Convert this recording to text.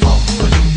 跑不